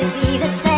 to be the same.